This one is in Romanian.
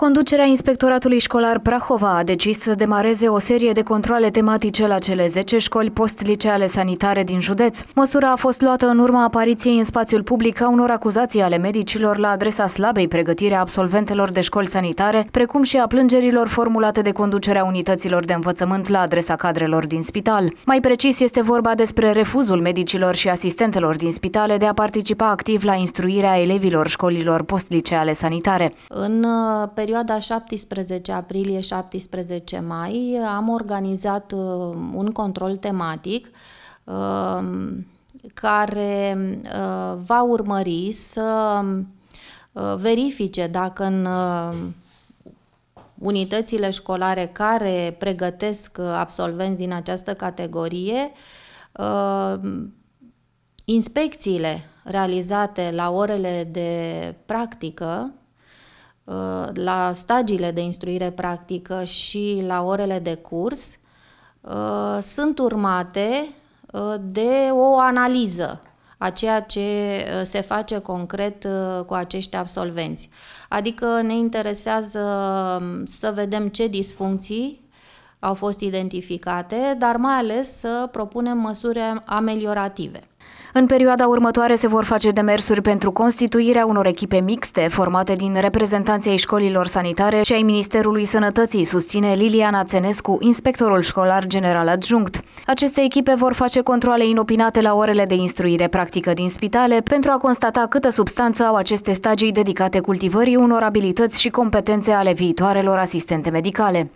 Conducerea Inspectoratului Școlar Prahova a decis să demareze o serie de controle tematice la cele 10 școli post-liceale sanitare din județ. Măsura a fost luată în urma apariției în spațiul public a unor acuzații ale medicilor la adresa slabei pregătire a absolventelor de școli sanitare, precum și a plângerilor formulate de conducerea unităților de învățământ la adresa cadrelor din spital. Mai precis este vorba despre refuzul medicilor și asistentelor din spitale de a participa activ la instruirea elevilor școlilor post-liceale sanitare. În uh, perioada 17 aprilie-17 mai am organizat uh, un control tematic uh, care uh, va urmări să verifice dacă în unitățile școlare care pregătesc absolvenți din această categorie, inspecțiile realizate la orele de practică Uh, la stagiile de instruire practică și la orele de curs uh, sunt urmate uh, de o analiză a ceea ce se face concret cu acești absolvenți. Adică ne interesează um, să vedem ce disfuncții au fost identificate, dar mai ales să propunem măsuri ameliorative. În perioada următoare se vor face demersuri pentru constituirea unor echipe mixte formate din reprezentanții ai școlilor sanitare și ai Ministerului Sănătății, susține Liliana Țenescu, inspectorul școlar general adjunct. Aceste echipe vor face controle inopinate la orele de instruire practică din spitale pentru a constata câtă substanță au aceste stagii dedicate cultivării unor abilități și competențe ale viitoarelor asistente medicale.